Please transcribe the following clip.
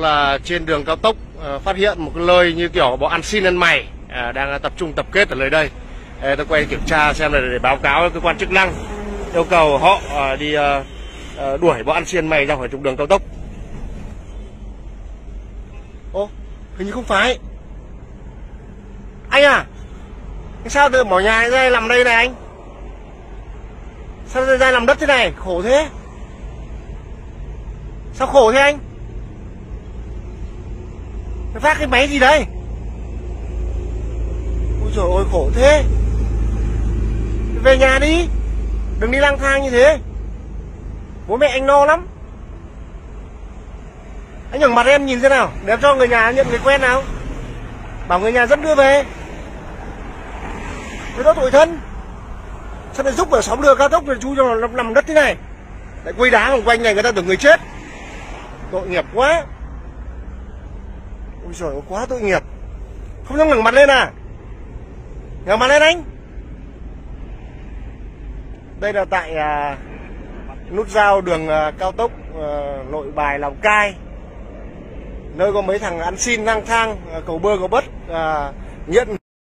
là trên đường cao tốc ờ, phát hiện một cái lơi như kiểu bọn ăn xin ăn mày à, đang tập trung tập kết ở nơi đây. Tôi quay kiểm tra xem là để báo cáo với cơ quan chức năng, yêu cầu họ ờ, đi ờ, đuổi bọn ăn xin mày ra khỏi trục đường cao tốc. Ô, hình như không phải. Anh à sao tự bỏ nhà ra làm đây này anh? Sao ra làm đất thế này, khổ thế. Sao khổ thế anh? Mày phát cái máy gì đây? Ôi trời ơi, khổ thế. Về nhà đi. Đừng đi lang thang như thế. Bố mẹ anh no lắm. Anh nhường mặt em nhìn thế nào, Để em cho người nhà nhận người quen nào. Bảo người nhà dẫn đưa về. Thế đó tội thân. Sao lại giúp ở sóng đường cao tốc rồi chú cho nó nằm đất thế này? Lại quây đá vòng quanh này người ta tưởng người chết. Tội nghiệp quá. Ôi giời quá tội nghiệp. Không dám ngẩng mặt lên à? Ngẩng mặt lên anh. Đây là tại à, nút giao đường à, cao tốc à, nội bài Lào Cai. Nơi có mấy thằng ăn xin lang thang à, cầu bơ cầu bất à, nhận